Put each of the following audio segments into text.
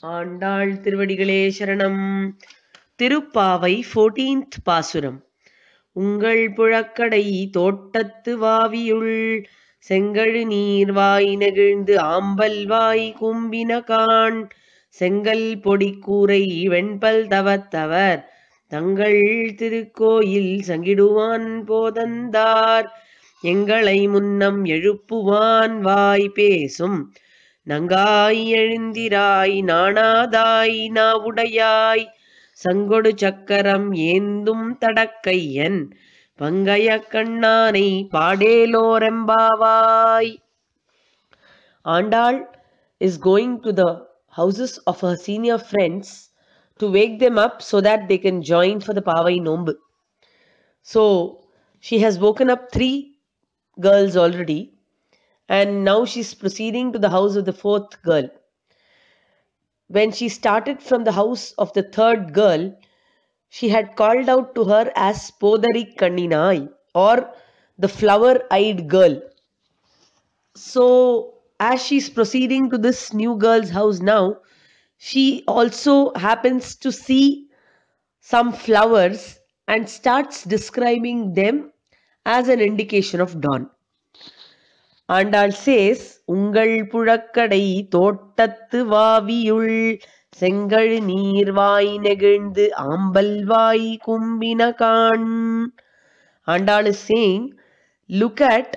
ஆண்டாள் திருவடிகளே சரணம். திருப்பாவை ஃபோர்டீன்த் பாசுரம். உங்கள் புழக்கடை தோட்டத்து வாவியுள் செங்கழு நீர் வாய் நெகிழ்ந்து ஆம்பல் வாய் கும்பின காண் செங்கல் பொடிக்கூரை வெண்பல் தவத்தவர். தங்கள் திருக்கோயில் சங்கிடுவான் போதந்தார். எங்களை முன்னம் எழுப்புவான் வாய் பேசும். நங்காய் எழுந்திராய் நாணாதாய் நாவுடையாய் சங்கொடு சக்கரம் ஏந்தும் தடக்கையன் பங்கய கண்ணானை பாடேலோரெம்பாவாய் Andal is going to the houses of her senior friends to wake them up so that they can join for the Pavai Nombu. So she has woken up three girls already and now she's proceeding to the house of the fourth girl. When she started from the house of the third girl, she had called out to her as Podari Kanninai or the flower eyed girl. So, as she's proceeding to this new girl's house now, she also happens to see some flowers and starts describing them as an indication of dawn. Andal says உங்கள் புழக்கடை தோட்டத்து வாவியுள் செங்கழு நீர்வாய் நெகிழ்ந்து ஆம்பல் வாய் கும்பின காண் Andal says look at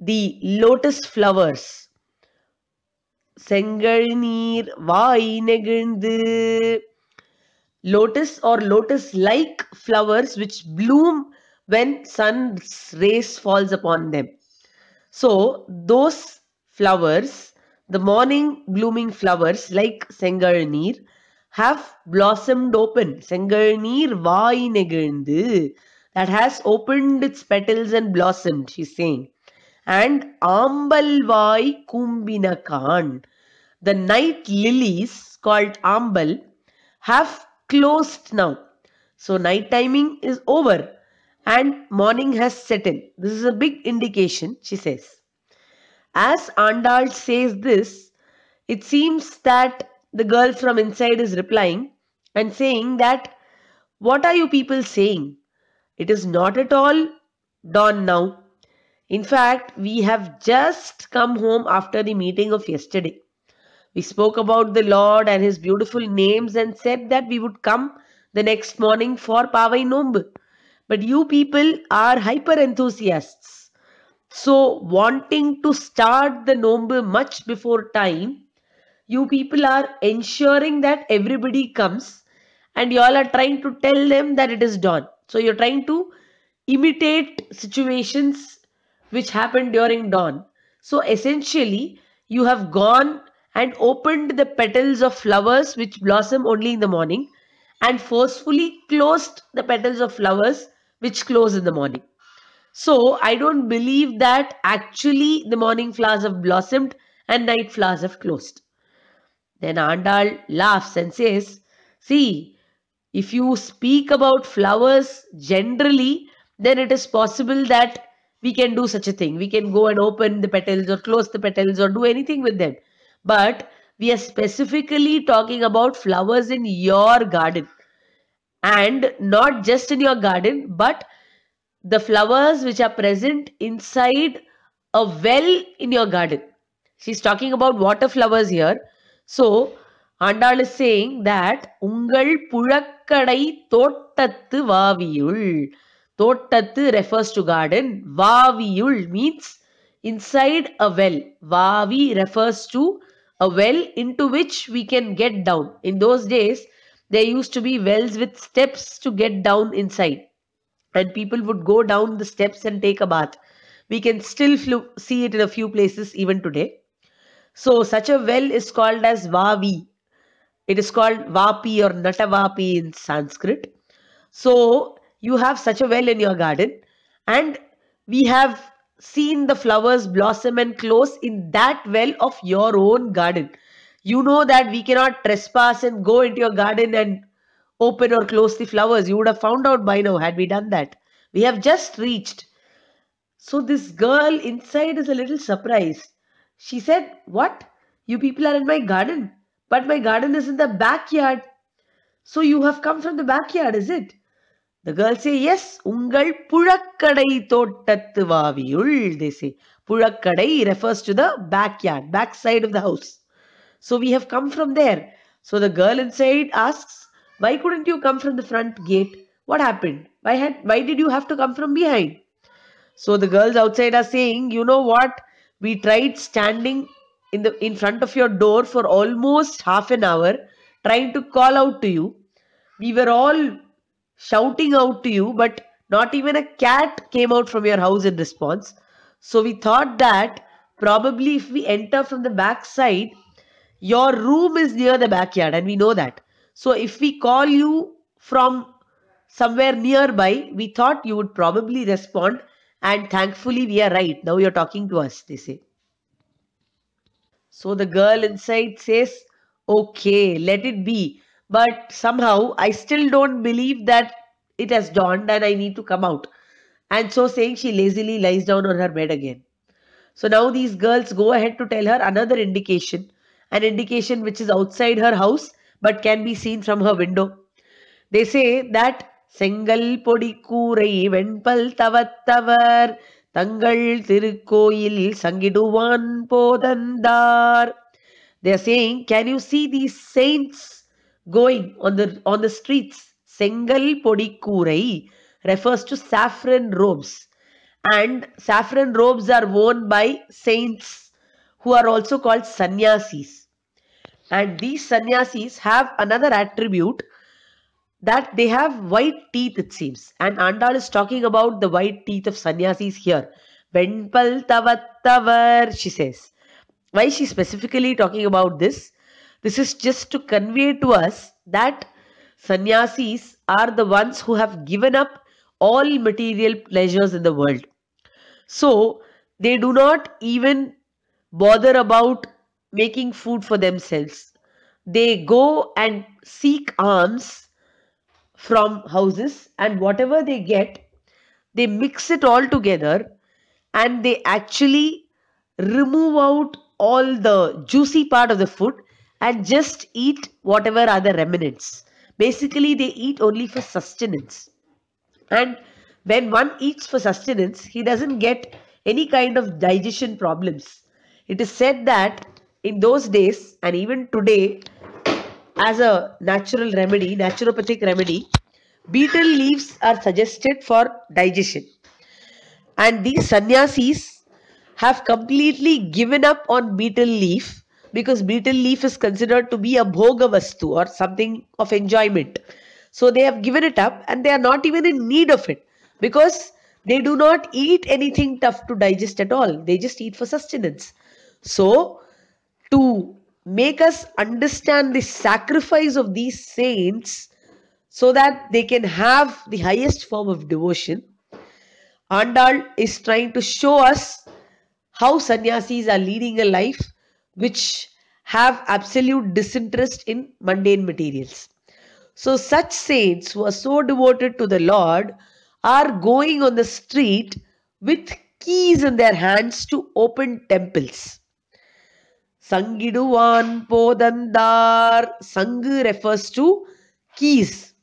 the lotus flowers செங்கழ் நீர் வாய் நெகிழ்ந்து lotus or lotus like flowers which bloom when sun's rays falls upon them so those flowers the morning blooming flowers like sengalneer have blossomed open. Sengalneer vai that has opened its petals and blossomed she's saying. And ambal vai kumbinakan the night lilies called ambal have closed now. So night timing is over and morning has set in. This is a big indication, she says. As Andal says this, it seems that the girl from inside is replying and saying that, What are you people saying? It is not at all dawn now. In fact, we have just come home after the meeting of yesterday. We spoke about the Lord and his beautiful names and said that we would come the next morning for Pavai Nombu but you people are hyper enthusiasts. So, wanting to start the Nombu much before time, you people are ensuring that everybody comes and you all are trying to tell them that it is dawn. So, you're trying to imitate situations which happened during dawn. So, essentially, you have gone and opened the petals of flowers which blossom only in the morning and forcefully closed the petals of flowers which close in the morning. So I don't believe that actually the morning flowers have blossomed and night flowers have closed. Then Andal laughs and says, See, if you speak about flowers generally, then it is possible that we can do such a thing. We can go and open the petals or close the petals or do anything with them. But we are specifically talking about flowers in your garden and not just in your garden but the flowers which are present inside a well in your garden she's talking about water flowers here so andal is saying that ungal pulakkadai தோட்டத்து வாவியுள் தோட்டத்து refers to garden வாவியுள் means inside a well vavi refers to a well into which we can get down in those days there used to be wells with steps to get down inside. And people would go down the steps and take a bath. We can still see it in a few places even today. So such a well is called as vavi. It is called vapi or natavapi in sanskrit. So you have such a well in your garden. And we have seen the flowers blossom and close in that well of your own garden you know that we cannot trespass and go into your garden and open or close the flowers. You would have found out by now had we done that. We have just reached. So this girl inside is a little surprised. She said, What? You people are in my garden. But my garden is in the backyard. So you have come from the backyard, is it? The girl say, Yes, Ungal Pulakkadai Tottattu Vaviyul. They say, refers to the backyard, backside of the house. So we have come from there. So the girl inside asks, Why couldn't you come from the front gate? What happened? Why had why did you have to come from behind? So the girls outside are saying, you know what? We tried standing in the in front of your door for almost half an hour, trying to call out to you. We were all shouting out to you, but not even a cat came out from your house in response. So we thought that probably if we enter from the back side, your room is near the backyard, and we know that. So if we call you from somewhere nearby, we thought you would probably respond and thankfully, we are right. Now you're talking to us, they say. So the girl inside says, Okay, let it be. But somehow I still don't believe that it has dawned and I need to come out. And so saying, she lazily lies down on her bed again. So now these girls go ahead to tell her another indication, an indication which is outside her house but can be seen from her window. They say that செங்கல் பொடி கூரை வெண்பல் தவத்தவர் தங்கள் திருக்கோயில் சங்கிடுவான் போதந்தார் they are saying can you see these saints going on the on the streets sengal podi kurai refers to saffron robes and saffron robes are worn by saints who are also called sannyasis and these sannyasis have another attribute that they have white teeth, it seems. And Andal is talking about the white teeth of sannyasis here. Venpal tavattavar, she says. Why is she specifically talking about this? This is just to convey to us that sannyasis are the ones who have given up all material pleasures in the world. So they do not even bother about making food for themselves. They go and seek alms from houses and whatever they get, they mix it all together and they actually remove out all the juicy part of the food and just eat whatever are the remnants. Basically, they eat only for sustenance. And when one eats for sustenance, he doesn't get any kind of digestion problems. It is said that in those days and even today, as a natural remedy, naturopathic remedy, betel leaves are suggested for digestion. And these sannyasis have completely given up on betel leaf because betel leaf is considered to be a bhoga vastu or something of enjoyment. So they have given it up and they are not even in need of it because they do not eat anything tough to digest at all. They just eat for sustenance. So to make us understand the sacrifice of these saints so that they can have the highest form of devotion. Andal is trying to show us how sannyasis are leading a life which have absolute disinterest in mundane materials. So such saints who are so devoted to the Lord are going on the street with keys in their hands to open temples. Sangu refers to keys.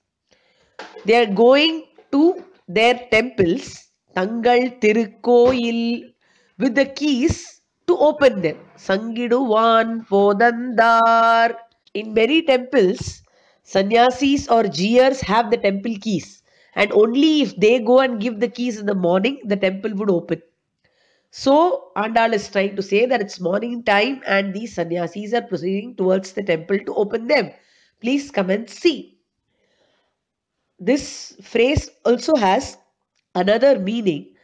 They are going to their temples, Tangal Tirukkoil, with the keys to open them. Sangiduvan Podandar. In many temples, sannyasis or jiyars have the temple keys. And only if they go and give the keys in the morning, the temple would open. So Andal is trying to say that it's morning time and these sannyasis are proceeding towards the temple to open them. Please come and see. This phrase also has another meaning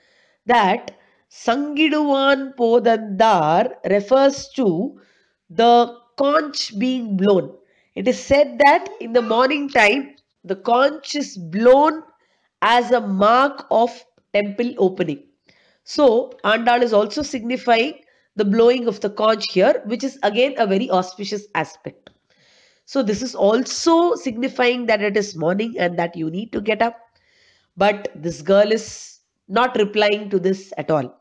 that Sangiduvan Podandar refers to the conch being blown. It is said that in the morning time, the conch is blown as a mark of temple opening. So, Andal is also signifying the blowing of the conch here, which is again a very auspicious aspect. So, this is also signifying that it is morning and that you need to get up. But this girl is not replying to this at all.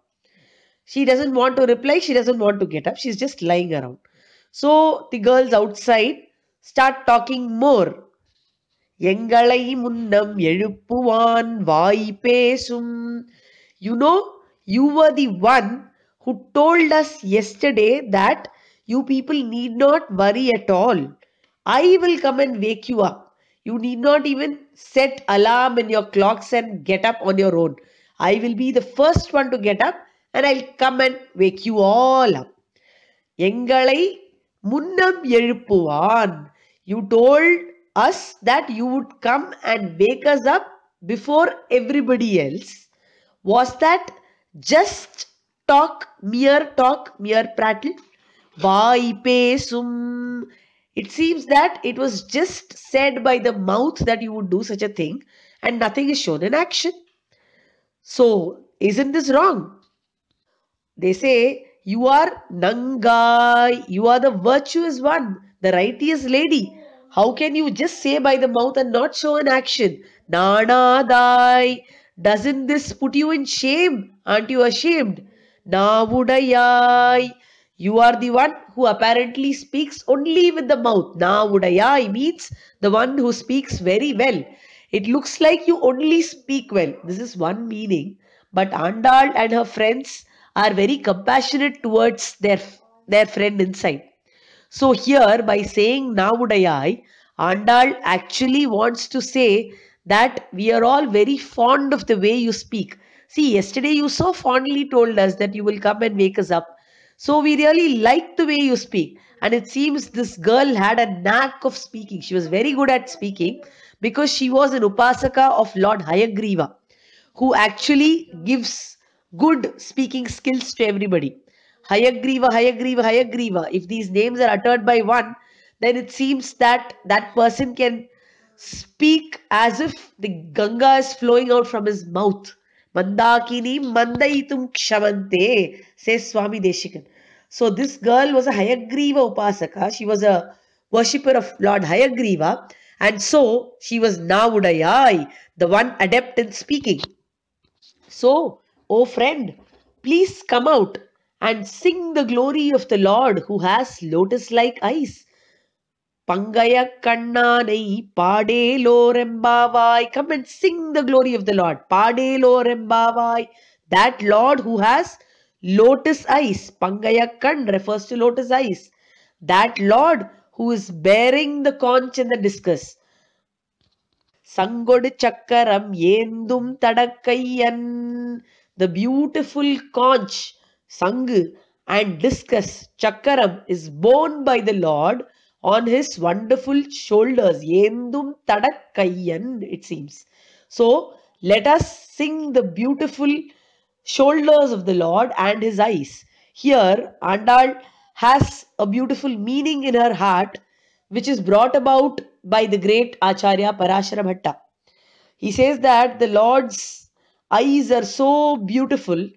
She doesn't want to reply, she doesn't want to get up, she's just lying around. So the girls outside start talking more. எங்களை முன்னம் எழுப்புவான் வாய் பேசும் You know, you were the one who told us yesterday that you people need not worry at all. I will come and wake you up. You need not even set alarm in your clocks and get up on your own. I will be the first one to get up and I'll come and wake you all up. எங்களை முன்னம் எழுப்புவான் you told us that you would come and wake us up before everybody else was that just talk mere talk mere prattle வாய் பேசும் it seems that it was just said by the mouth that you would do such a thing and nothing is shown in action so isn't this wrong they say you are nangai you are the virtuous one the righteous lady how can you just say by the mouth and not show an action nanadai doesn't this put you in shame Aren't you ashamed? Navudayai you are the one who apparently speaks only with the mouth. Navudayai means the one who speaks very well. It looks like you only speak well. This is one meaning. But andal and her friends are very compassionate towards their their friend inside. So here by saying navudayai andal actually wants to say that we are all very fond of the way you speak see yesterday you so fondly told us that you will come and wake us up so we really like the way you speak and it seems this girl had a knack of speaking she was very good at speaking because she was an upasaka of lord hayagriva who actually gives good speaking skills to everybody. Hayagriva, Hayagriva, Hayagriva. If these names are uttered by one, then it seems that that person can speak as if the Ganga is flowing out from his mouth. Mandakini mandaitum kshamante, says Swami Deshikan. So this girl was a Hayagriva Upasaka. She was a worshipper of Lord Hayagriva. And so she was Navudayai, the one adept in speaking. So, O friend, please come out and sing the glory of the Lord who has lotus like eyes. Pangaya kannanai padelorembavai. Come and sing the glory of the Lord. Padelorembavai. That Lord who has lotus eyes. Pangaya kan refers to lotus eyes. That Lord who is bearing the conch and the discus. சங்கொடு சக்கரம் ஏந்தும் தடக்கையன் the beautiful conch sangu and discus chakaram is borne by the lord on his wonderful shoulders. yendum tadakayyan it seems. So let us sing the beautiful shoulders of the lord and his eyes. Here andal has a beautiful meaning in her heart which is brought about by the great acharya parashara bhatta he says that the lord's eyes are so beautiful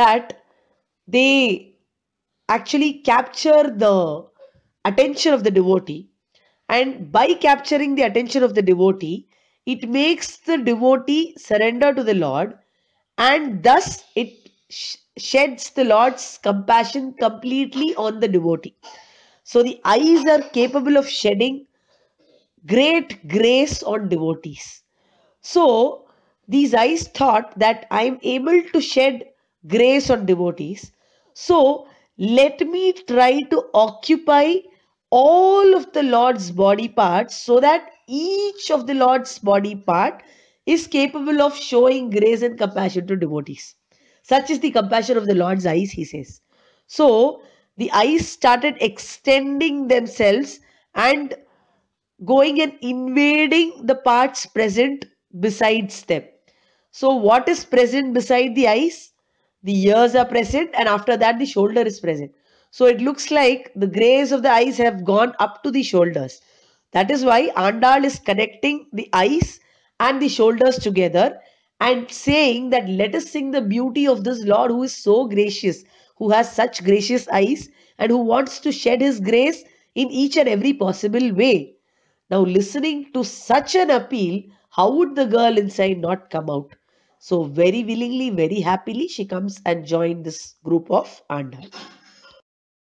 that they actually capture the attention of the devotee. And by capturing the attention of the devotee it makes the devotee surrender to the lord. And thus it sh- sheds the lord's compassion completely on the devotee. So the eyes are capable of shedding great grace on devotees. So these eyes thought that I am able to shed grace on devotees. So let me try to occupy all of the Lord's body parts so that each of the Lord's body part is capable of showing grace and compassion to devotees. Such is the compassion of the Lord's eyes, he says. So the eyes started extending themselves and going and invading the parts present besides them. So, what is present beside the eyes? The ears are present, and after that, the shoulder is present. So, it looks like the grays of the eyes have gone up to the shoulders. That is why Andal is connecting the eyes and the shoulders together and saying that let us sing the beauty of this Lord who is so gracious, who has such gracious eyes, and who wants to shed his grace in each and every possible way. Now, listening to such an appeal, how would the girl inside not come out? So, very willingly, very happily, she comes and joined this group of Andal.